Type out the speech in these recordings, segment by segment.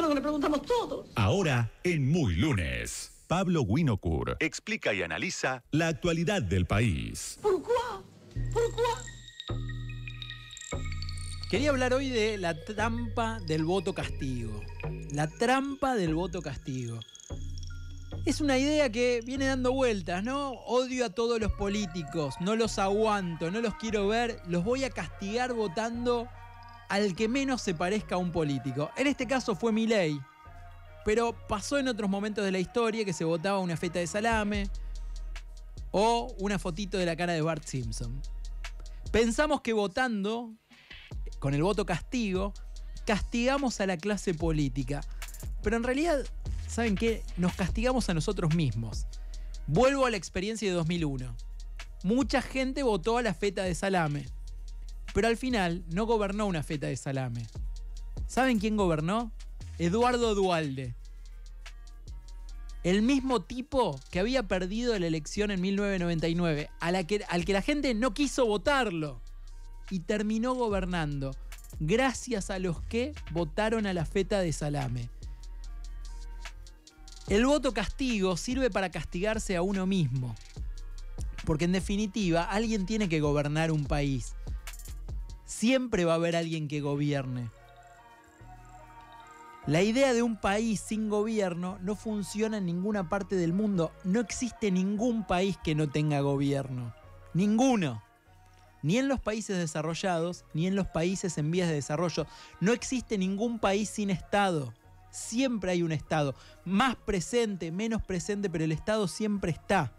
Eso es lo que le preguntamos todos. Ahora, en Muy Lunes, Pablo Winocur explica y analiza la actualidad del país. ¿Por qué? ¿Por qué? Quería hablar hoy de la trampa del voto castigo. La trampa del voto castigo. Es una idea que viene dando vueltas, ¿no? Odio a todos los políticos, no los aguanto, no los quiero ver, los voy a castigar votando al que menos se parezca a un político. En este caso fue Milei, pero pasó en otros momentos de la historia que se votaba una feta de salame o una fotito de la cara de Bart Simpson. Pensamos que votando con el voto castigo, castigamos a la clase política. Pero en realidad, ¿saben qué? Nos castigamos a nosotros mismos. Vuelvo a la experiencia de 2001. Mucha gente votó a la feta de salame. Pero al final no gobernó una feta de salame. ¿Saben quién gobernó? Eduardo Dualde. El mismo tipo que había perdido la elección en 1999, a la que, al que la gente no quiso votarlo y terminó gobernando gracias a los que votaron a la feta de salame. El voto castigo sirve para castigarse a uno mismo, porque en definitiva alguien tiene que gobernar un país. Siempre va a haber alguien que gobierne. La idea de un país sin gobierno no funciona en ninguna parte del mundo. No existe ningún país que no tenga gobierno. Ninguno ni en los países desarrollados, ni en los países en vías de desarrollo. No existe ningún país sin Estado. Siempre hay un Estado. Más presente, menos presente, pero el Estado siempre está.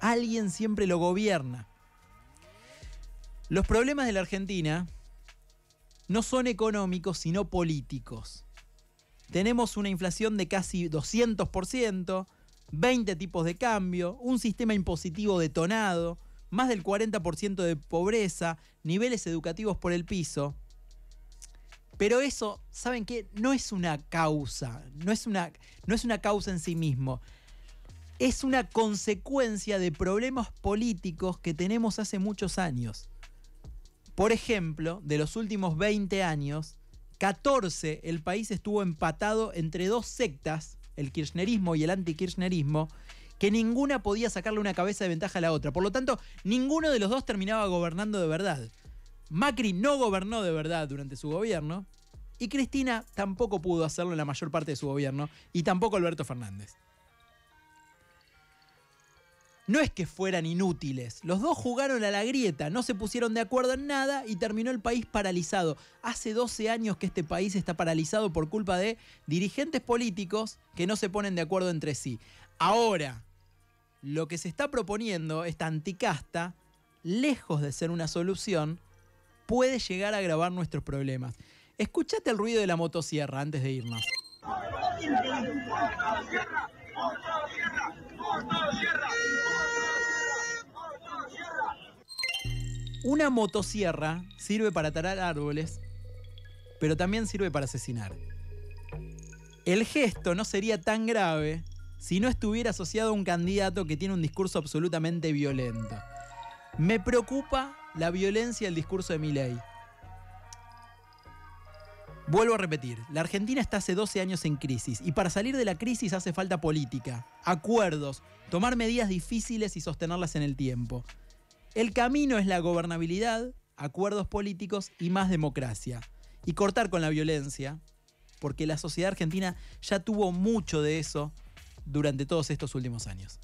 Alguien siempre lo gobierna. Los problemas de la Argentina no son económicos, sino políticos. Tenemos una inflación de casi 200%, 20 tipos de cambio, un sistema impositivo detonado, más del 40% de pobreza, niveles educativos por el piso. Pero eso, ¿saben qué? No es una causa, no es una, no es una causa en sí mismo. Es una consecuencia de problemas políticos que tenemos hace muchos años. Por ejemplo, de los últimos 20 años, 14 el país estuvo empatado entre dos sectas, el kirchnerismo y el antikirchnerismo, que ninguna podía sacarle una cabeza de ventaja a la otra. Por lo tanto, ninguno de los dos terminaba gobernando de verdad. Macri no gobernó de verdad durante su gobierno y Cristina tampoco pudo hacerlo en la mayor parte de su gobierno y tampoco Alberto Fernández. No es que fueran inútiles, los dos jugaron a la grieta, no se pusieron de acuerdo en nada y terminó el país paralizado. Hace 12 años que este país está paralizado por culpa de dirigentes políticos que no se ponen de acuerdo entre sí. Ahora, lo que se está proponiendo, esta anticasta, lejos de ser una solución, puede llegar a agravar nuestros problemas. Escuchate el ruido de la motosierra antes de irnos. Una motosierra sirve para tarar árboles, pero también sirve para asesinar. El gesto no sería tan grave si no estuviera asociado a un candidato que tiene un discurso absolutamente violento. Me preocupa la violencia del discurso de Milei. Vuelvo a repetir, la Argentina está hace 12 años en crisis y para salir de la crisis hace falta política, acuerdos, tomar medidas difíciles y sostenerlas en el tiempo. El camino es la gobernabilidad, acuerdos políticos y más democracia. Y cortar con la violencia, porque la sociedad argentina ya tuvo mucho de eso durante todos estos últimos años.